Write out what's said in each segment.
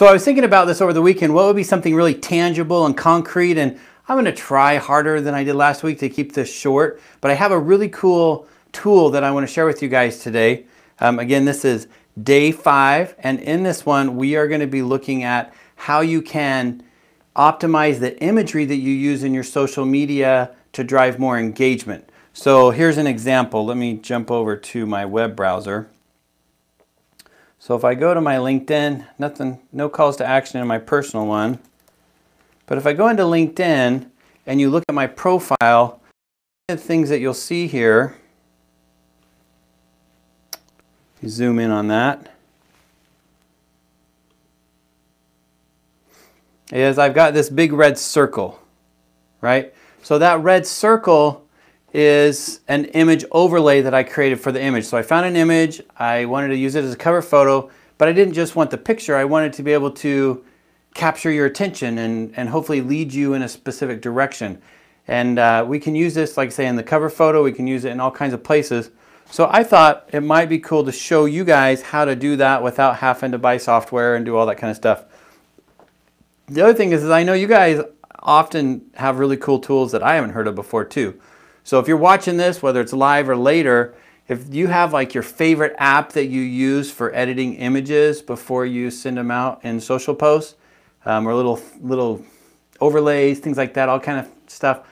So I was thinking about this over the weekend. What would be something really tangible and concrete? And I'm going to try harder than I did last week to keep this short. But I have a really cool tool that I want to share with you guys today. Um, again, this is day five. And in this one, we are going to be looking at how you can optimize the imagery that you use in your social media to drive more engagement. So here's an example. Let me jump over to my web browser. So if I go to my LinkedIn, nothing, no calls to action in my personal one. But if I go into LinkedIn and you look at my profile, the things that you'll see here, you zoom in on that, is I've got this big red circle, right? So that red circle is an image overlay that I created for the image. So I found an image, I wanted to use it as a cover photo, but I didn't just want the picture, I wanted to be able to capture your attention and, and hopefully lead you in a specific direction. And uh, we can use this, like say in the cover photo, we can use it in all kinds of places. So I thought it might be cool to show you guys how to do that without having to buy software and do all that kind of stuff. The other thing is, is I know you guys often have really cool tools that I haven't heard of before too. So if you're watching this, whether it's live or later, if you have like your favorite app that you use for editing images before you send them out in social posts, um, or little little overlays, things like that, all kind of stuff.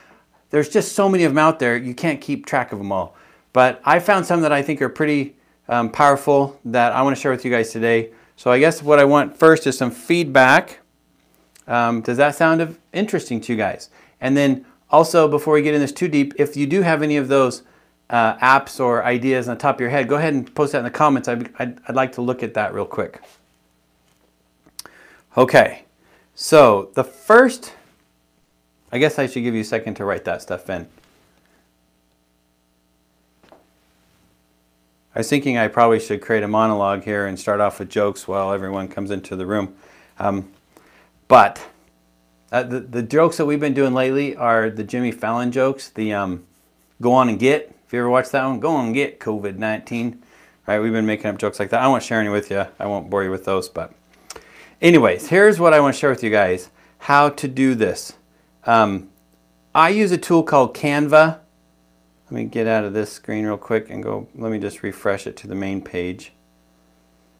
There's just so many of them out there, you can't keep track of them all. But I found some that I think are pretty um, powerful that I want to share with you guys today. So I guess what I want first is some feedback. Um, does that sound interesting to you guys? And then also, before we get in this too deep, if you do have any of those uh, apps or ideas on the top of your head, go ahead and post that in the comments. I'd, I'd, I'd like to look at that real quick. Okay, so the first, I guess I should give you a second to write that stuff in. I was thinking I probably should create a monologue here and start off with jokes while everyone comes into the room. Um, but uh, the, the jokes that we've been doing lately are the Jimmy Fallon jokes. The um, go on and get. If you ever watched that one, go on and get COVID 19. Right, we've been making up jokes like that. I won't share any with you. I won't bore you with those. But, anyways, here's what I want to share with you guys how to do this. Um, I use a tool called Canva. Let me get out of this screen real quick and go. Let me just refresh it to the main page.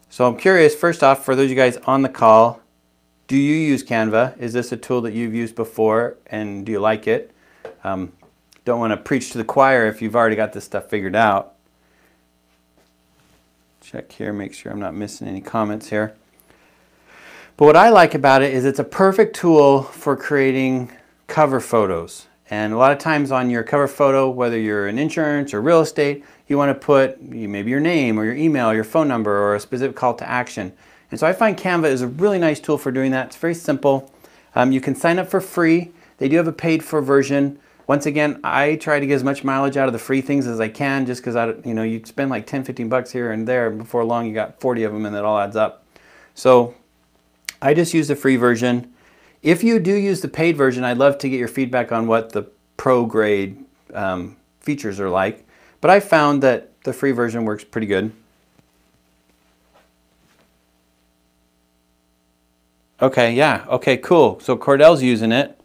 So I'm curious, first off, for those of you guys on the call, do you use Canva? Is this a tool that you've used before and do you like it? Um, don't want to preach to the choir if you've already got this stuff figured out. Check here, make sure I'm not missing any comments here. But what I like about it is it's a perfect tool for creating cover photos. And a lot of times on your cover photo, whether you're in insurance or real estate, you want to put maybe your name or your email, or your phone number, or a specific call to action. And so I find Canva is a really nice tool for doing that. It's very simple. Um, you can sign up for free. They do have a paid for version. Once again, I try to get as much mileage out of the free things as I can just because I, you know, you spend like 10, 15 bucks here and there. And before long, you got 40 of them and it all adds up. So I just use the free version. If you do use the paid version, I'd love to get your feedback on what the pro grade um, features are like. But I found that the free version works pretty good. Okay, yeah. Okay, cool. So Cordell's using it.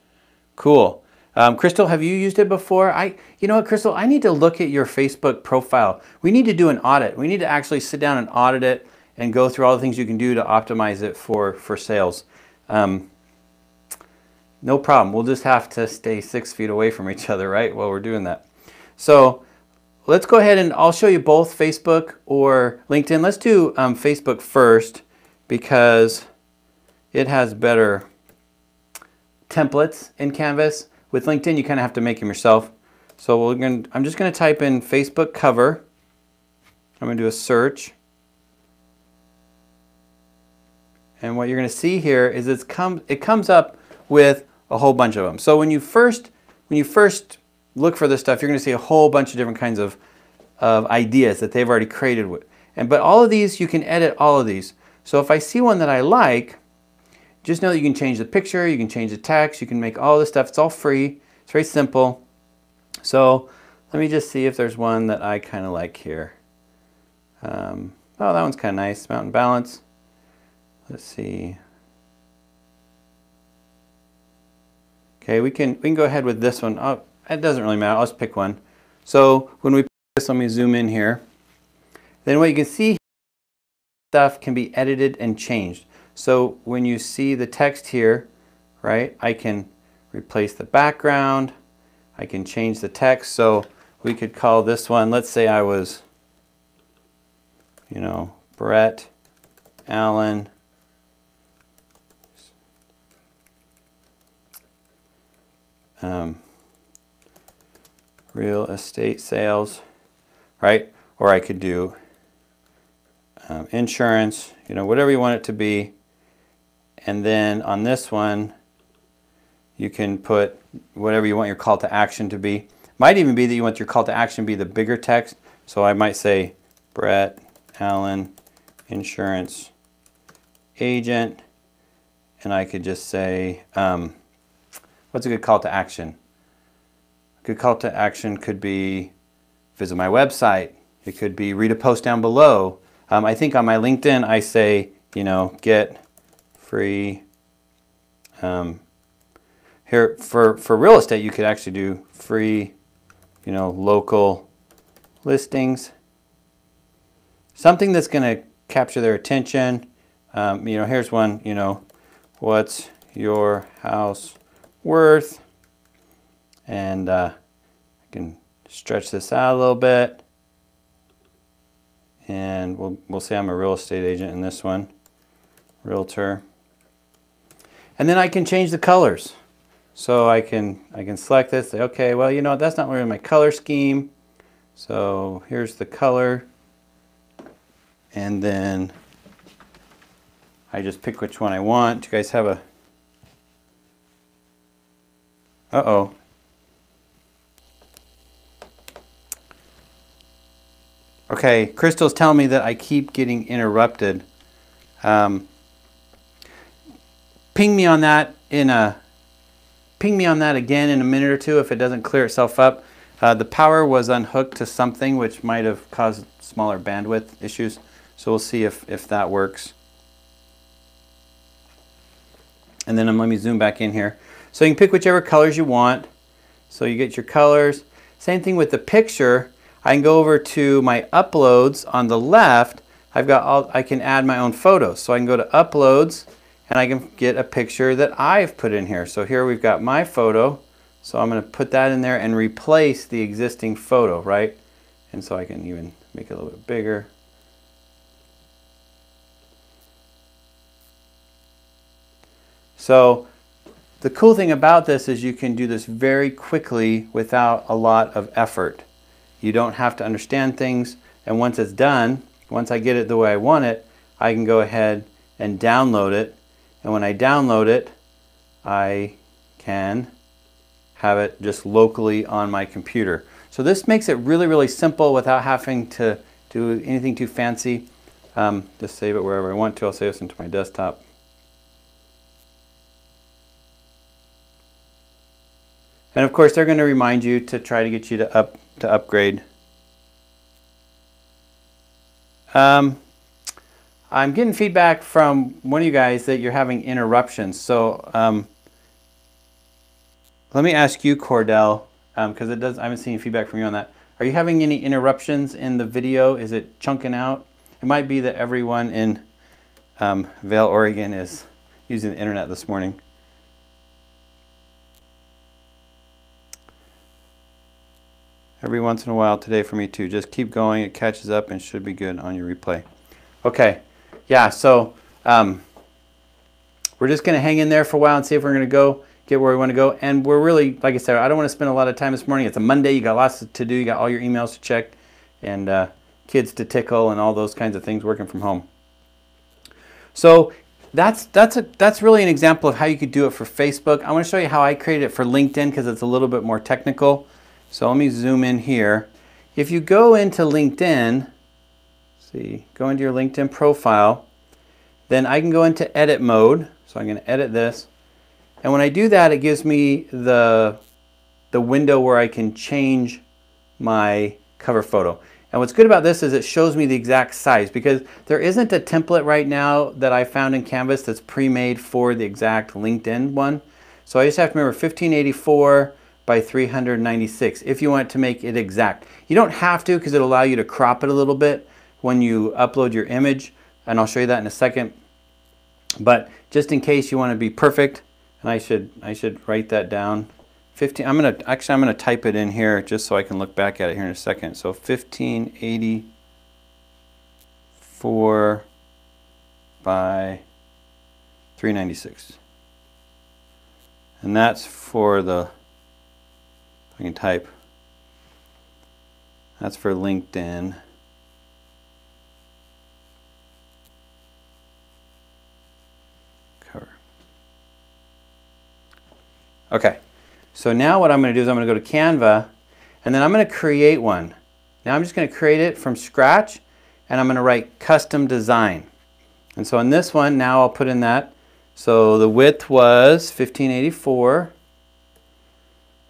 Cool. Um, Crystal, have you used it before? I, you know what, Crystal, I need to look at your Facebook profile. We need to do an audit. We need to actually sit down and audit it and go through all the things you can do to optimize it for, for sales. Um, no problem. We'll just have to stay six feet away from each other, right, while we're doing that. So let's go ahead and I'll show you both Facebook or LinkedIn. Let's do um, Facebook first because it has better templates in Canvas. With LinkedIn, you kind of have to make them yourself. So we're going I'm just going to type in Facebook cover. I'm going to do a search. And what you're going to see here is it's come, it comes up with a whole bunch of them. So when you first, when you first look for this stuff, you're going to see a whole bunch of different kinds of, of ideas that they've already created. With. And, but all of these, you can edit all of these. So if I see one that I like, just know that you can change the picture, you can change the text, you can make all this stuff. It's all free. It's very simple. So let me just see if there's one that I kind of like here. Um, oh, that one's kind of nice, Mountain Balance. Let's see. Okay, we can, we can go ahead with this one. Oh, it doesn't really matter, I'll just pick one. So when we pick this, let me zoom in here. Then what you can see stuff can be edited and changed. So when you see the text here, right, I can replace the background. I can change the text. So we could call this one, let's say I was, you know, Brett Allen um, real estate sales, right? Or I could do um, insurance, you know, whatever you want it to be. And then on this one, you can put whatever you want your call to action to be. Might even be that you want your call to action to be the bigger text. So I might say Brett Allen insurance agent. And I could just say, um, what's a good call to action? A good call to action could be visit my website. It could be read a post down below. Um, I think on my LinkedIn, I say, you know, get free. Um, here for, for real estate, you could actually do free, you know, local listings. Something that's going to capture their attention. Um, you know, here's one, you know, what's your house worth? And uh, I can stretch this out a little bit. And we'll, we'll say I'm a real estate agent in this one, realtor. And then I can change the colors. So I can, I can select this, say, okay, well, you know, that's not really my color scheme. So here's the color. And then I just pick which one I want. Do you guys have a... Uh-oh. Okay, Crystal's telling me that I keep getting interrupted. Um, ping me on that in a ping me on that again in a minute or two if it doesn't clear itself up. Uh, the power was unhooked to something which might have caused smaller bandwidth issues. So we'll see if, if that works. And then um, let me zoom back in here. So you can pick whichever colors you want. So you get your colors. Same thing with the picture. I can go over to my uploads on the left. I've got all, I can add my own photos. So I can go to uploads and I can get a picture that I've put in here. So here we've got my photo. So I'm going to put that in there and replace the existing photo, right? And so I can even make it a little bit bigger. So the cool thing about this is you can do this very quickly without a lot of effort. You don't have to understand things and once it's done, once I get it the way I want it, I can go ahead and download it. And when I download it, I can have it just locally on my computer. So this makes it really, really simple without having to do anything too fancy. Um, just save it wherever I want to. I'll save this into my desktop. And of course, they're going to remind you to try to get you to up to upgrade. Um, I'm getting feedback from one of you guys that you're having interruptions. So um, let me ask you, Cordell, because um, it does. I haven't seen feedback from you on that. Are you having any interruptions in the video? Is it chunking out? It might be that everyone in um, Oregon is using the internet this morning. every once in a while today for me too. Just keep going. It catches up and should be good on your replay. Okay. Yeah, so um, we're just going to hang in there for a while and see if we're going to go get where we want to go. And we're really, like I said, I don't want to spend a lot of time this morning. It's a Monday. You got lots to do. You got all your emails to check and uh, kids to tickle and all those kinds of things working from home. So that's that's a that's really an example of how you could do it for Facebook. I want to show you how I created it for LinkedIn because it's a little bit more technical. So let me zoom in here. If you go into LinkedIn, see, go into your LinkedIn profile, then I can go into edit mode. So I'm going to edit this. And when I do that, it gives me the, the window where I can change my cover photo. And what's good about this is it shows me the exact size because there isn't a template right now that I found in Canvas that's pre-made for the exact LinkedIn one. So I just have to remember 1584 by 396 if you want to make it exact. You don't have to because it'll allow you to crop it a little bit when you upload your image and I'll show you that in a second. But just in case you want to be perfect, and I should I should write that down. 15 I'm to actually I'm to type it in here just so I can look back at it here in a second. So 1584 by 396. And that's for the I can type. That's for LinkedIn. Cover. Okay, so now what I'm going to do is I'm to go to Canva and then I'm going to create one. Now I'm just going to create it from scratch and I'm going to write custom design. And so in this one, now I'll put in that. So the width was 1584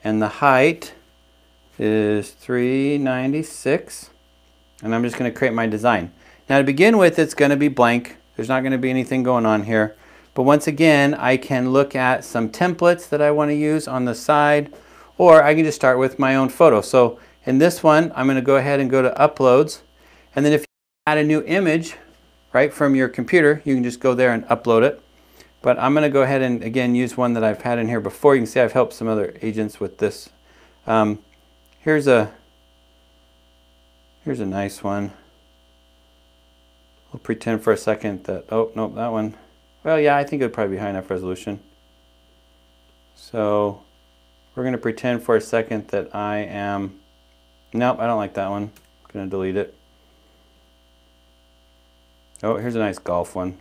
and the height is 396 and I'm just going to create my design. Now to begin with it's going to be blank. There's not going to be anything going on here. But once again I can look at some templates that I want to use on the side or I can just start with my own photo. So in this one I'm going to go ahead and go to uploads and then if you add a new image right from your computer you can just go there and upload it. But I'm going to go ahead and again use one that I've had in here before. You can see I've helped some other agents with this. Um, here's a here's a nice one. We'll pretend for a second that oh nope that one. Well yeah I think it would probably be high enough resolution. So we're going to pretend for a second that I am nope I don't like that one. I'm going to delete it. Oh here's a nice golf one.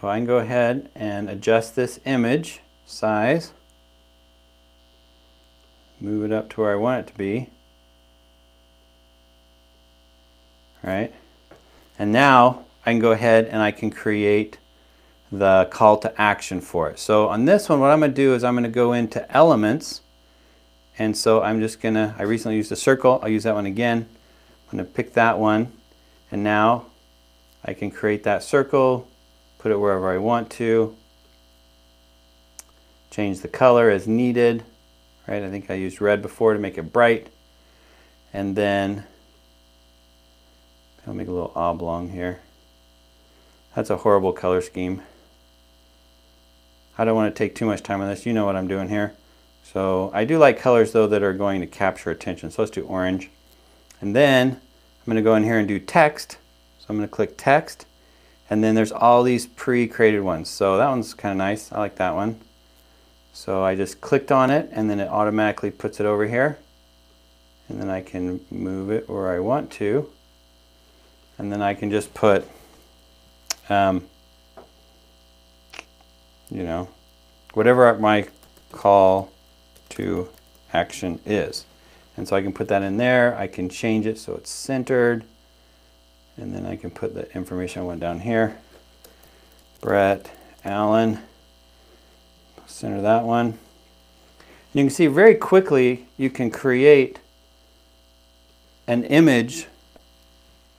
So I can go ahead and adjust this image size, move it up to where I want it to be. Right? And now I can go ahead and I can create the call to action for it. So on this one, what I'm going to do is I'm going to go into elements. And so I'm just going to, I recently used a circle. I'll use that one again. I'm going to pick that one. And now I can create that circle, put it wherever I want to, change the color as needed, right? I think I used red before to make it bright. And then I'll make a little oblong here. That's a horrible color scheme. I don't want to take too much time on this. You know what I'm doing here. So I do like colors though that are going to capture attention. So let's do orange. And then I'm going to go in here and do text. So I'm going to click text and then there's all these pre-created ones. So that one's kind of nice. I like that one. So I just clicked on it and then it automatically puts it over here. And then I can move it where I want to. And then I can just put, um, you know, whatever my call to action is. And so I can put that in there. I can change it so it's centered. And then I can put the information I want down here. Brett Allen, center that one. You can see very quickly you can create an image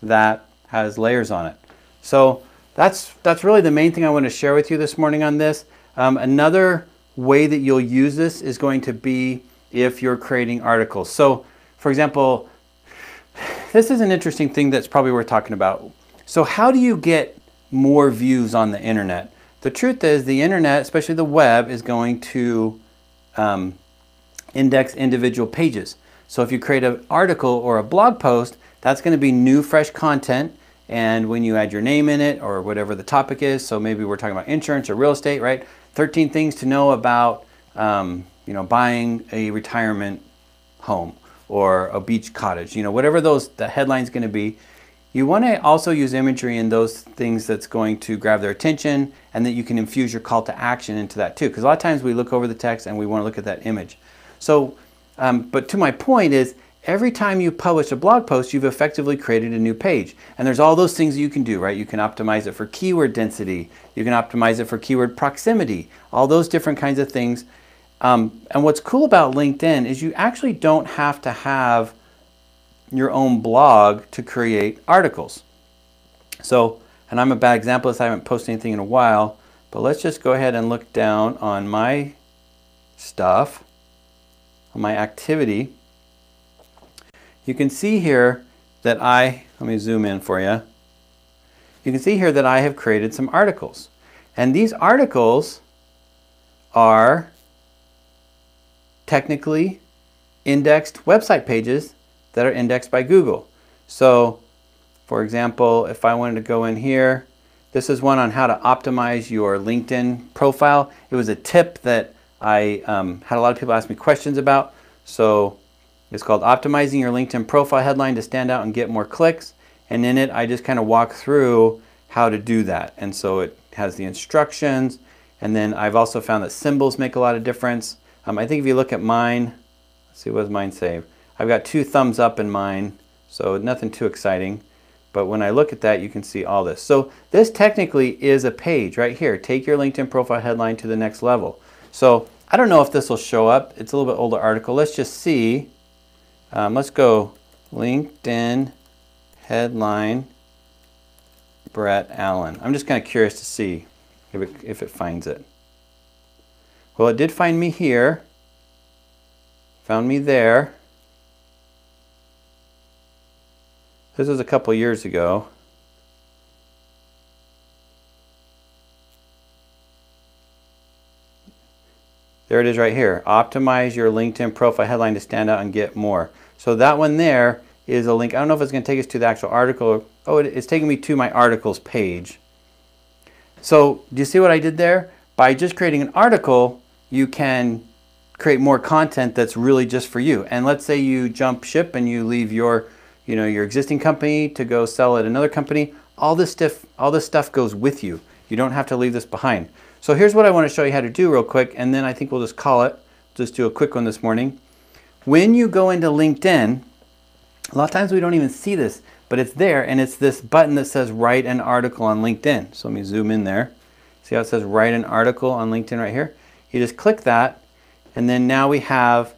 that has layers on it. So that's, that's really the main thing I want to share with you this morning on this. Um, another way that you'll use this is going to be if you're creating articles. So for example, this is an interesting thing that's probably worth talking about. So how do you get more views on the internet? The truth is the internet, especially the web, is going to um, index individual pages. So if you create an article or a blog post, that's going to be new, fresh content. And when you add your name in it or whatever the topic is, so maybe we're talking about insurance or real estate, right? 13 things to know about, um, you know, buying a retirement home or a beach cottage, you know, whatever those the headline's going to be. You want to also use imagery in those things that's going to grab their attention and that you can infuse your call to action into that too. Because a lot of times we look over the text and we want to look at that image. So, um, but to my point is every time you publish a blog post, you've effectively created a new page. And there's all those things you can do, right? You can optimize it for keyword density. You can optimize it for keyword proximity. All those different kinds of things um, and what's cool about LinkedIn is you actually don't have to have your own blog to create articles. So And I'm a bad example this. I haven't posted anything in a while. But let's just go ahead and look down on my stuff, on my activity. You can see here that I, let me zoom in for you. You can see here that I have created some articles. And these articles are technically indexed website pages that are indexed by Google. So, for example, if I wanted to go in here, this is one on how to optimize your LinkedIn profile. It was a tip that I um, had a lot of people ask me questions about. So it's called Optimizing Your LinkedIn Profile Headline to Stand Out and Get More Clicks. And in it, I just kind of walk through how to do that. And so it has the instructions. And then I've also found that symbols make a lot of difference. Um, I think if you look at mine, let's see, what does mine say? I've got two thumbs up in mine, so nothing too exciting. But when I look at that, you can see all this. So this technically is a page right here. Take your LinkedIn profile headline to the next level. So I don't know if this will show up. It's a little bit older article. Let's just see. Um, let's go LinkedIn headline Brett Allen. I'm just kind of curious to see if it, if it finds it. Well, it did find me here. Found me there. This was a couple years ago. There it is right here. Optimize your LinkedIn profile headline to stand out and get more. So that one there is a link. I don't know if it's going to take us to the actual article. Oh, it's taking me to my articles page. So do you see what I did there? By just creating an article, you can create more content that's really just for you. And let's say you jump ship and you leave your, you know, your existing company to go sell at another company. All this stuff, all this stuff goes with you. You don't have to leave this behind. So here's what I want to show you how to do real quick, and then I think we'll just call it. Just do a quick one this morning. When you go into LinkedIn, a lot of times we don't even see this, but it's there, and it's this button that says write an article on LinkedIn. So let me zoom in there. See how it says write an article on LinkedIn right here? You just click that, and then now we have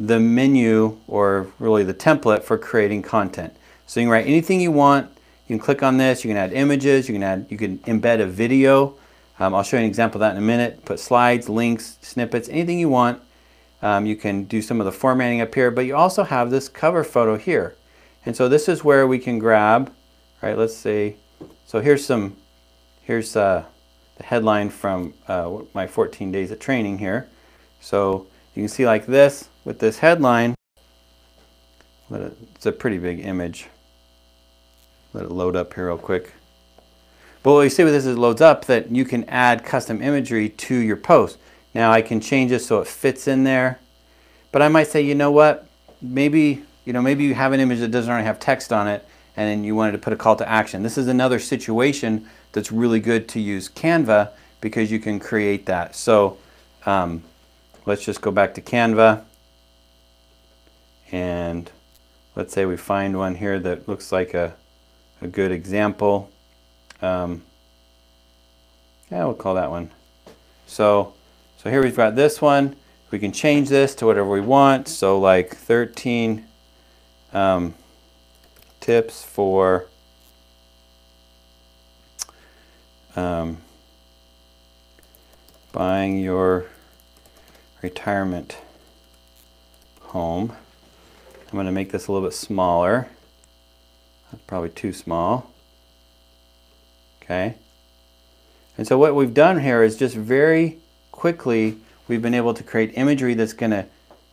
the menu, or really the template for creating content. So you can write anything you want. You can click on this. You can add images. You can add. You can embed a video. Um, I'll show you an example of that in a minute. Put slides, links, snippets, anything you want. Um, you can do some of the formatting up here, but you also have this cover photo here. And so this is where we can grab, right, let's see. So here's some, here's uh, the headline from uh, my 14 days of training here. So you can see like this with this headline. It's a pretty big image. Let it load up here real quick. But what you see with this is it loads up that you can add custom imagery to your post. Now I can change this so it fits in there. But I might say, you know what, maybe, you know, maybe you have an image that doesn't already have text on it and then you wanted to put a call to action. This is another situation that's really good to use Canva because you can create that. So um, let's just go back to Canva and let's say we find one here that looks like a, a good example. Um, yeah, we'll call that one. So, so here we've got this one. We can change this to whatever we want. So like 13 um, tips for um, buying your retirement home. I'm going to make this a little bit smaller. Probably too small. Okay. And so what we've done here is just very quickly, we've been able to create imagery that's going to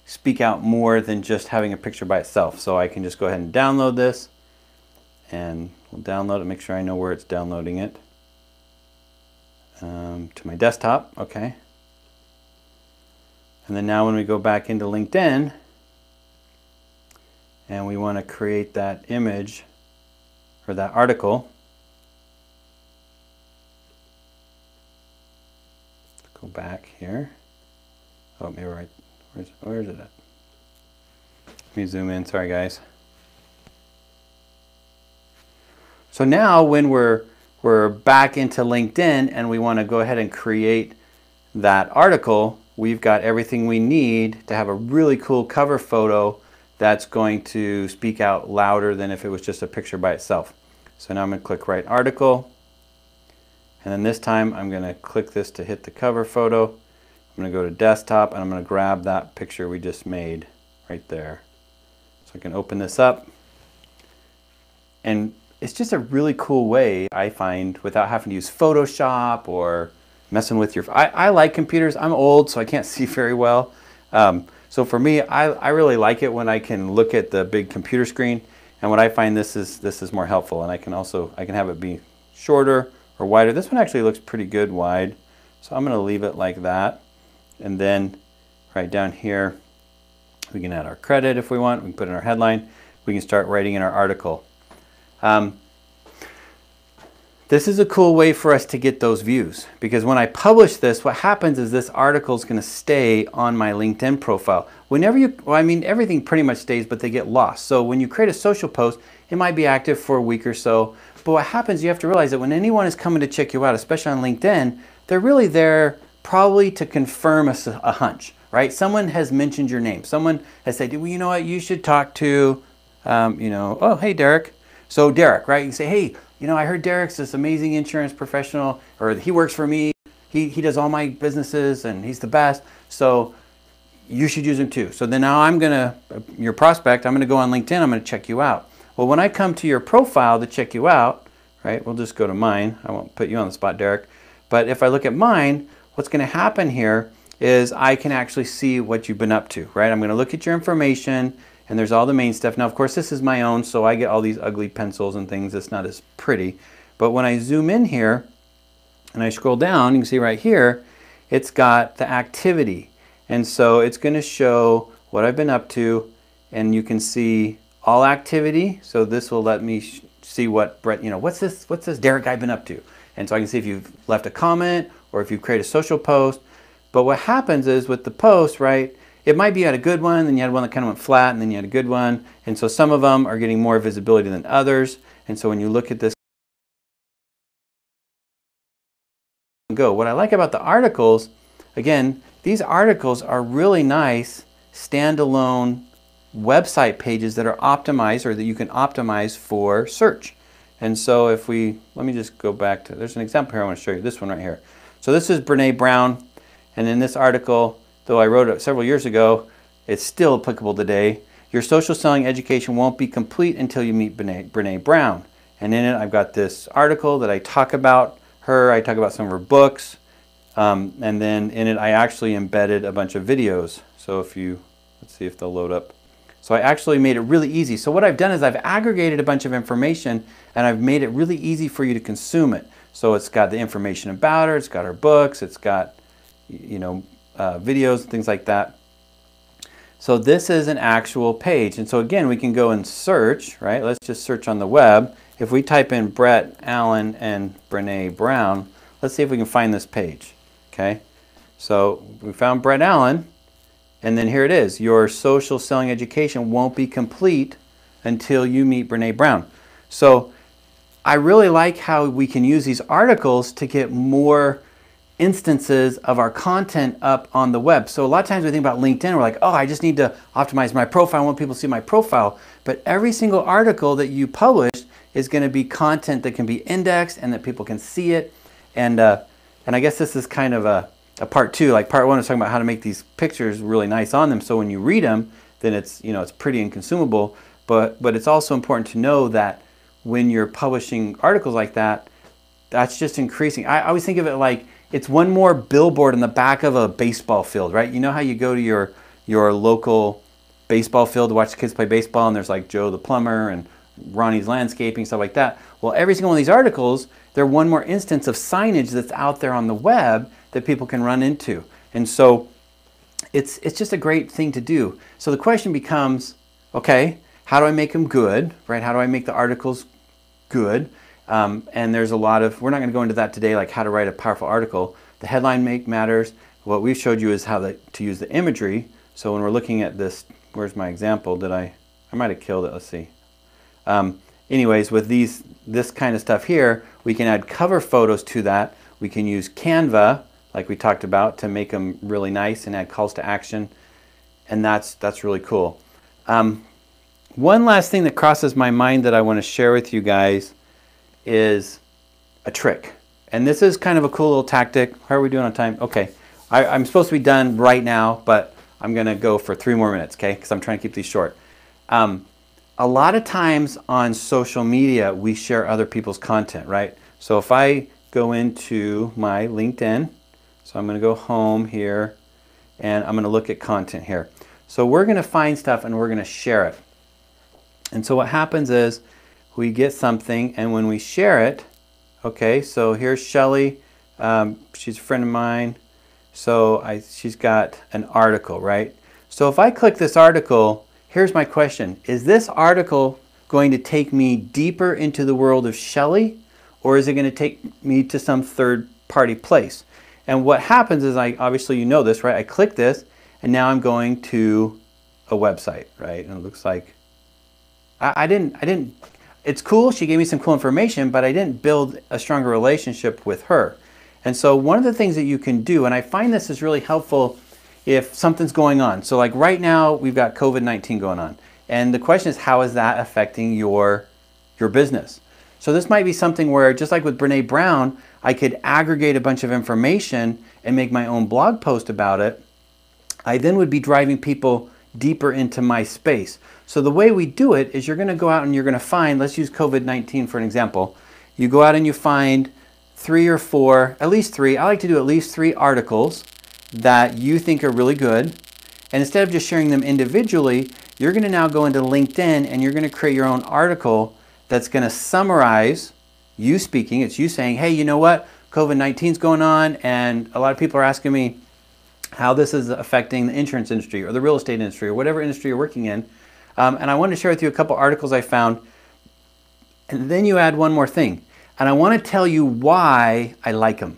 speak out more than just having a picture by itself. So I can just go ahead and download this and we'll download it, make sure I know where it's downloading it. Um, to my desktop, okay. And then now when we go back into LinkedIn and we want to create that image or that article, go back here. Oh, maybe right. Where's, where is it at? Let me zoom in. Sorry, guys. So now when we're, we're back into LinkedIn and we want to go ahead and create that article, we've got everything we need to have a really cool cover photo that's going to speak out louder than if it was just a picture by itself. So now I'm going to click Write Article. And then this time I'm going to click this to hit the cover photo. I'm going to go to desktop and I'm going to grab that picture we just made right there. So I can open this up. And it's just a really cool way I find without having to use Photoshop or messing with your, I, I like computers. I'm old, so I can't see very well. Um, so for me, I, I really like it when I can look at the big computer screen. And what I find this is, this is more helpful. And I can also, I can have it be shorter or wider. This one actually looks pretty good wide. So I'm going to leave it like that. And then right down here, we can add our credit if we want. We can put in our headline. We can start writing in our article. Um, this is a cool way for us to get those views because when I publish this, what happens is this article is going to stay on my LinkedIn profile. Whenever you, well, I mean, everything pretty much stays, but they get lost. So when you create a social post, it might be active for a week or so. But what happens, you have to realize that when anyone is coming to check you out, especially on LinkedIn, they're really there probably to confirm a, a hunch, right? Someone has mentioned your name. Someone has said, well, you know what, you should talk to, um, you know, oh, hey, Derek. So Derek, right? You say, hey, you know, I heard Derek's this amazing insurance professional, or he works for me. He, he does all my businesses and he's the best. So you should use him too. So then now I'm going to, your prospect, I'm going to go on LinkedIn, I'm going to check you out. Well, when I come to your profile to check you out, right, we'll just go to mine. I won't put you on the spot, Derek. But if I look at mine, what's going to happen here is I can actually see what you've been up to, right? I'm going to look at your information and there's all the main stuff. Now, of course, this is my own, so I get all these ugly pencils and things. It's not as pretty. But when I zoom in here and I scroll down, you can see right here, it's got the activity. And so it's going to show what I've been up to, and you can see all activity. So this will let me see what Brett, you know, what's this, what's this Derek guy been up to? And so I can see if you've left a comment or if you've created a social post. But what happens is with the post, right, it might be you had a good one, then you had one that kind of went flat, and then you had a good one. And so some of them are getting more visibility than others. And so when you look at this, go. What I like about the articles, again, these articles are really nice standalone website pages that are optimized or that you can optimize for search. And so if we, let me just go back to, there's an example here I want to show you, this one right here. So this is Brene Brown, and in this article, though I wrote it several years ago, it's still applicable today. Your social selling education won't be complete until you meet Brene, Brene Brown. And in it, I've got this article that I talk about her. I talk about some of her books. Um, and then in it, I actually embedded a bunch of videos. So if you, let's see if they'll load up. So I actually made it really easy. So what I've done is I've aggregated a bunch of information and I've made it really easy for you to consume it. So it's got the information about her, it's got her books, it's got, you know, uh, videos and things like that. So this is an actual page. And so again, we can go and search, right? Let's just search on the web. If we type in Brett Allen and Brene Brown, let's see if we can find this page, okay? So we found Brett Allen, and then here it is. Your social selling education won't be complete until you meet Brene Brown. So I really like how we can use these articles to get more instances of our content up on the web. So a lot of times we think about LinkedIn, we're like, oh, I just need to optimize my profile. I want people to see my profile. But every single article that you publish is going to be content that can be indexed and that people can see it. And, uh, and I guess this is kind of a, a part two. Like part one is talking about how to make these pictures really nice on them. So when you read them, then it's, you know, it's pretty and consumable. But, but it's also important to know that when you're publishing articles like that, that's just increasing. I, I always think of it like it's one more billboard in the back of a baseball field, right? You know how you go to your your local baseball field to watch the kids play baseball, and there's like Joe the plumber and Ronnie's landscaping stuff like that. Well, every single one of these articles, they're one more instance of signage that's out there on the web that people can run into, and so it's it's just a great thing to do. So the question becomes, okay, how do I make them good, right? How do I make the articles good? Um, and there's a lot of, we're not going to go into that today, like how to write a powerful article. The headline make matters. What we've showed you is how the, to use the imagery. So when we're looking at this, where's my example? Did I, I might have killed it, let's see. Um, anyways, with these, this kind of stuff here, we can add cover photos to that. We can use Canva, like we talked about, to make them really nice and add calls to action. And that's, that's really cool. Um, one last thing that crosses my mind that I want to share with you guys is a trick. And this is kind of a cool little tactic. How are we doing on time? Okay. I, I'm supposed to be done right now, but I'm going to go for three more minutes, okay? Because I'm trying to keep these short. Um, a lot of times on social media, we share other people's content, right? So if I go into my LinkedIn, so I'm going to go home here, and I'm going to look at content here. So we're going to find stuff and we're going to share it. And so what happens is we get something, and when we share it, okay, so here's Shelly. Um, she's a friend of mine. So I, she's got an article, right? So if I click this article, here's my question. Is this article going to take me deeper into the world of Shelly or is it going to take me to some third party place? And what happens is I obviously you know this, right? I click this and now I'm going to a website, right? And it looks like I, I didn't I didn't it's cool, she gave me some cool information, but I didn't build a stronger relationship with her. And so one of the things that you can do, and I find this is really helpful if something's going on. So like right now we've got COVID-19 going on. And the question is how is that affecting your your business? So this might be something where just like with Brene Brown, I could aggregate a bunch of information and make my own blog post about it. I then would be driving people deeper into my space. So the way we do it is you're going to go out and you're going to find, let's use COVID-19 for an example. You go out and you find three or four, at least three, I like to do at least three articles that you think are really good. And instead of just sharing them individually, you're going to now go into LinkedIn and you're going to create your own article that's going to summarize you speaking. It's you saying, hey, you know what? COVID 19 is going on, and a lot of people are asking me how this is affecting the insurance industry or the real estate industry or whatever industry you're working in. Um, and I want to share with you a couple articles I found. And then you add one more thing and I want to tell you why I like them.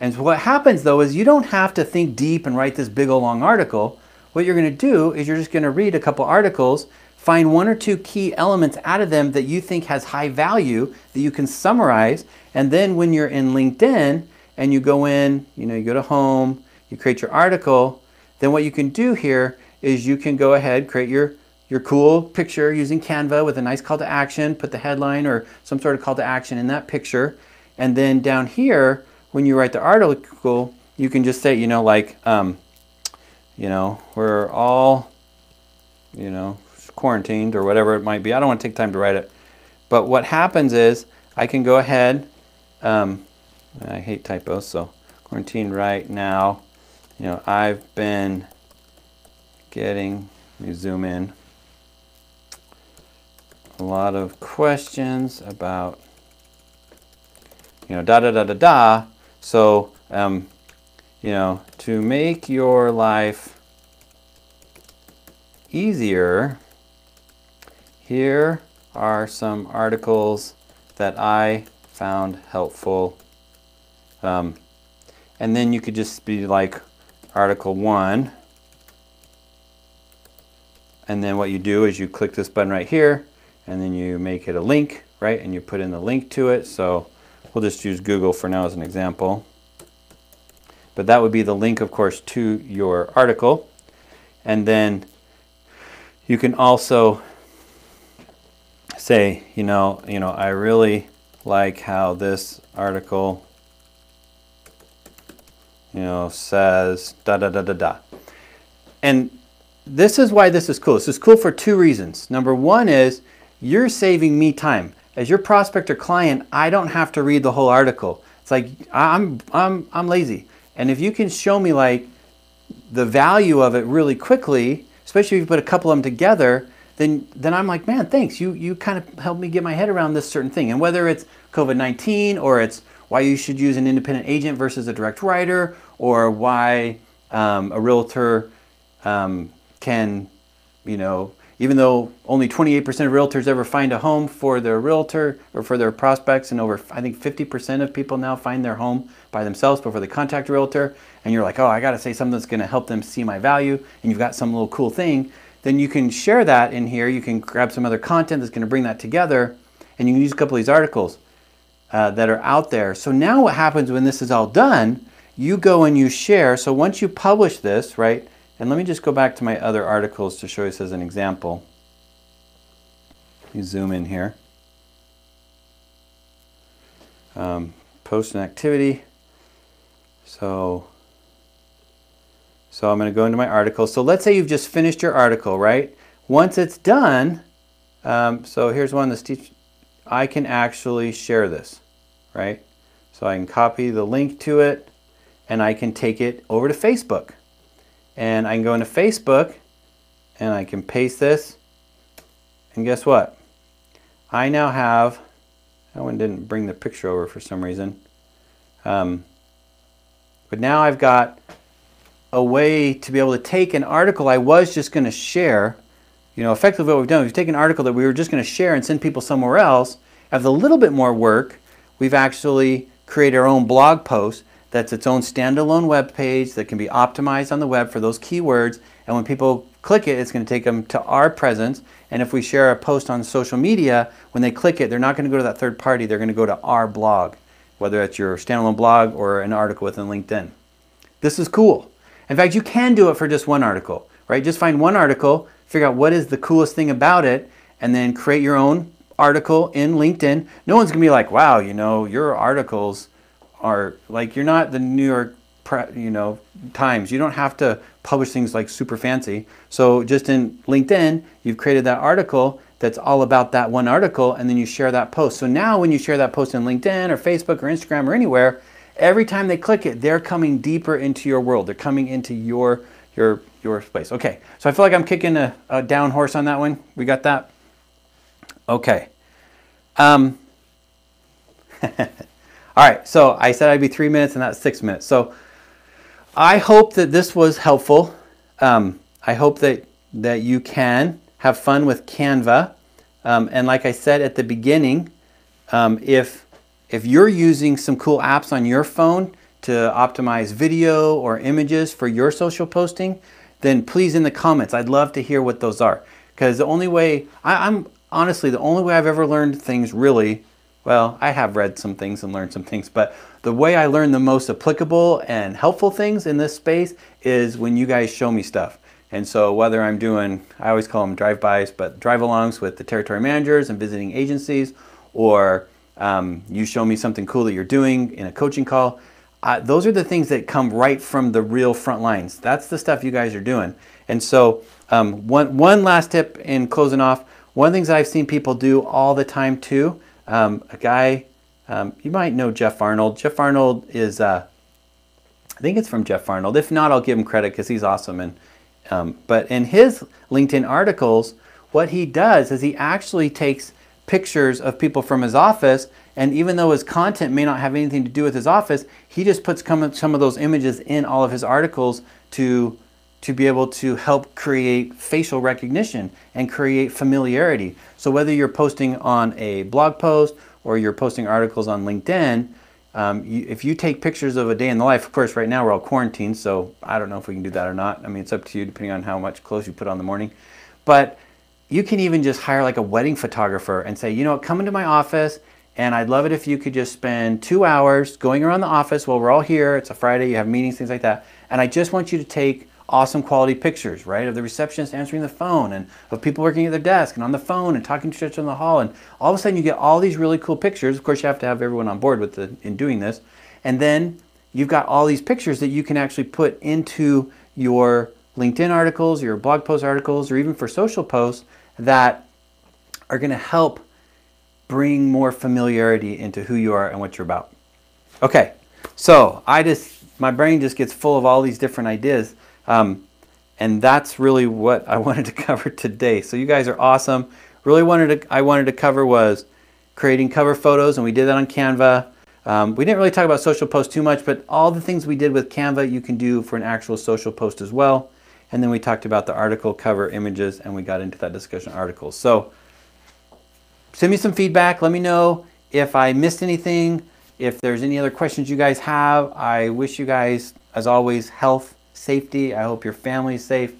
And so what happens though is you don't have to think deep and write this big old long article. What you're going to do is you're just going to read a couple articles, find one or two key elements out of them that you think has high value that you can summarize, and then when you're in LinkedIn and you go in, you know, you go to home, you create your article, then what you can do here is you can go ahead, create your your cool picture using Canva with a nice call to action, put the headline or some sort of call to action in that picture. And then down here, when you write the article, you can just say, you know, like, um, you know, we're all, you know, quarantined or whatever it might be. I don't want to take time to write it. But what happens is I can go ahead, um, I hate typos, so quarantine right now. You know, I've been getting, let me zoom in a lot of questions about, you know, da da da da da. So, um, you know, to make your life easier, here are some articles that I found helpful. Um, and then you could just be like article one. And then what you do is you click this button right here and then you make it a link, right? And you put in the link to it. So we'll just use Google for now as an example. But that would be the link, of course, to your article. And then you can also say, you know, you know, I really like how this article, you know, says da da da da da. And this is why this is cool. This is cool for two reasons. Number one is you're saving me time. As your prospect or client, I don't have to read the whole article. It's like I'm I'm I'm lazy. And if you can show me like the value of it really quickly, especially if you put a couple of them together, then then I'm like, man, thanks. You you kind of helped me get my head around this certain thing. And whether it's COVID-19 or it's why you should use an independent agent versus a direct writer, or why um, a realtor um, can, you know, even though only 28% of realtors ever find a home for their realtor or for their prospects, and over, I think 50% of people now find their home by themselves before they contact a realtor, and you're like, oh, I gotta say something that's gonna help them see my value, and you've got some little cool thing, then you can share that in here. You can grab some other content that's gonna bring that together, and you can use a couple of these articles uh, that are out there. So now what happens when this is all done, you go and you share. So once you publish this, right, and let me just go back to my other articles to show you this as an example. Me zoom in here. Um, post an activity. So, so I'm going to go into my article. So let's say you've just finished your article, right? Once it's done, um, so here's one that's teach. I can actually share this, right? So I can copy the link to it and I can take it over to Facebook. And I can go into Facebook and I can paste this. And guess what? I now have, that one didn't bring the picture over for some reason. Um, but now I've got a way to be able to take an article I was just going to share. You know, effectively what we've done, we've taken an article that we were just going to share and send people somewhere else. After a little bit more work, we've actually created our own blog post that's its own standalone web page that can be optimized on the web for those keywords. And when people click it, it's going to take them to our presence. And if we share a post on social media, when they click it, they're not going to go to that third party. They're going to go to our blog, whether it's your standalone blog or an article within LinkedIn. This is cool. In fact, you can do it for just one article, right? Just find one article, figure out what is the coolest thing about it, and then create your own article in LinkedIn. No one's to be like, wow, you know, your articles are like you're not the New York you know Times. You don't have to publish things like super fancy. So just in LinkedIn, you've created that article that's all about that one article and then you share that post. So now when you share that post in LinkedIn or Facebook or Instagram or anywhere, every time they click it, they're coming deeper into your world. They're coming into your your your space. Okay. So I feel like I'm kicking a, a down horse on that one. We got that? Okay. Um All right, so I said I'd be three minutes and that's six minutes. So I hope that this was helpful. Um, I hope that, that you can have fun with Canva. Um, and like I said at the beginning, um, if, if you're using some cool apps on your phone to optimize video or images for your social posting, then please in the comments, I'd love to hear what those are. Because the only way, I, I'm honestly, the only way I've ever learned things really well, I have read some things and learned some things, but the way I learn the most applicable and helpful things in this space is when you guys show me stuff. And so whether I'm doing, I always call them drive-bys, but drive-alongs with the territory managers and visiting agencies, or um, you show me something cool that you're doing in a coaching call, uh, those are the things that come right from the real front lines. That's the stuff you guys are doing. And so um, one, one last tip in closing off, one of the things I've seen people do all the time too um, a guy, um, you might know Jeff Arnold. Jeff Arnold is, uh, I think it's from Jeff Arnold. If not, I'll give him credit because he's awesome. And um, but in his LinkedIn articles, what he does is he actually takes pictures of people from his office, and even though his content may not have anything to do with his office, he just puts some of those images in all of his articles to to be able to help create facial recognition and create familiarity. So whether you're posting on a blog post or you're posting articles on LinkedIn, um, you, if you take pictures of a day in the life, of course, right now we're all quarantined, so I don't know if we can do that or not. I mean, it's up to you depending on how much clothes you put on the morning. But you can even just hire like a wedding photographer and say, you know, come into my office and I'd love it if you could just spend two hours going around the office while we're all here. It's a Friday, you have meetings, things like that. And I just want you to take awesome quality pictures, right? Of the receptionist answering the phone and of people working at their desk and on the phone and talking to each other in the hall. And all of a sudden you get all these really cool pictures. Of course, you have to have everyone on board with the, in doing this. And then you've got all these pictures that you can actually put into your LinkedIn articles, your blog post articles, or even for social posts that are going to help bring more familiarity into who you are and what you're about. Okay, so I just, my brain just gets full of all these different ideas. Um, and that's really what I wanted to cover today. So you guys are awesome. Really wanted to, I wanted to cover was creating cover photos, and we did that on Canva. Um, we didn't really talk about social posts too much, but all the things we did with Canva, you can do for an actual social post as well. And then we talked about the article cover images, and we got into that discussion articles. So send me some feedback. Let me know if I missed anything, if there's any other questions you guys have. I wish you guys, as always, health safety. I hope your family's safe.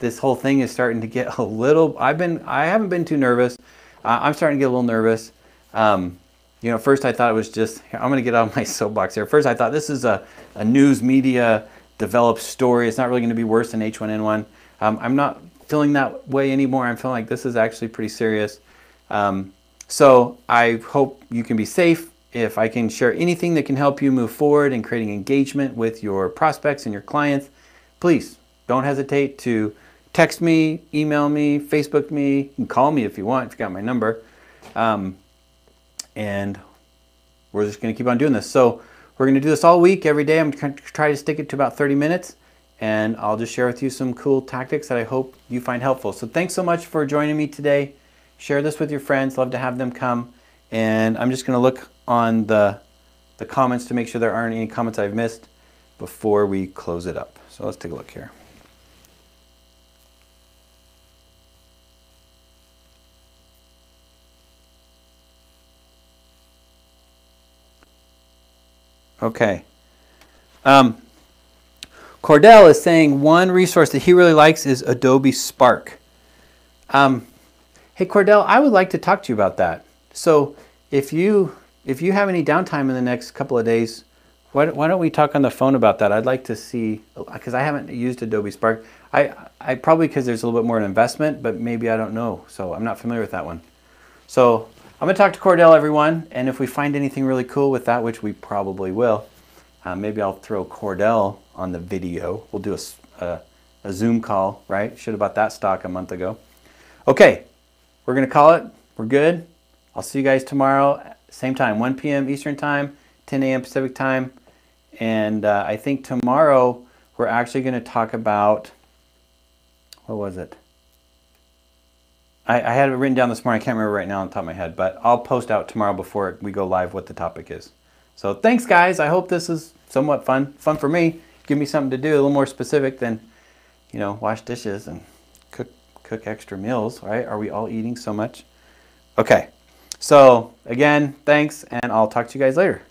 This whole thing is starting to get a little. I've been. I haven't been too nervous. Uh, I'm starting to get a little nervous. Um, you know, first I thought it was just. I'm going to get out of my soapbox here. First I thought this is a, a news media developed story. It's not really going to be worse than H1N1. Um, I'm not feeling that way anymore. I'm feeling like this is actually pretty serious. Um, so I hope you can be safe if I can share anything that can help you move forward in creating engagement with your prospects and your clients, please don't hesitate to text me, email me, Facebook me, can call me if you want, if you got my number. Um, and we're just going to keep on doing this. So we're going to do this all week, every day. I'm going to try to stick it to about 30 minutes, and I'll just share with you some cool tactics that I hope you find helpful. So thanks so much for joining me today. Share this with your friends. Love to have them come. And I'm just going to look on the, the comments to make sure there aren't any comments I've missed before we close it up. So let's take a look here. Okay. Um, Cordell is saying one resource that he really likes is Adobe Spark. Um, hey Cordell, I would like to talk to you about that. So if you if you have any downtime in the next couple of days, why, why don't we talk on the phone about that? I'd like to see because I haven't used Adobe Spark. I I probably because there's a little bit more investment, but maybe I don't know. So I'm not familiar with that one. So I'm going to talk to Cordell, everyone, and if we find anything really cool with that, which we probably will, uh, maybe I'll throw Cordell on the video. We'll do a, a, a Zoom call, right? Should have bought that stock a month ago. Okay, we're going to call it. We're good. I'll see you guys tomorrow, same time, 1 p.m. Eastern Time, 10 a.m. Pacific Time. And uh, I think tomorrow we're actually going to talk about, what was it? I, I, had it written down this morning. I can't remember right now on top of my head, but I'll post out tomorrow before we go live what the topic is. So thanks, guys. I hope this is somewhat fun. Fun for me. Give me something to do, a little more specific than, you know, wash dishes and cook cook extra meals. Right? Are we all eating so much? Okay. So again, thanks, and I'll talk to you guys later.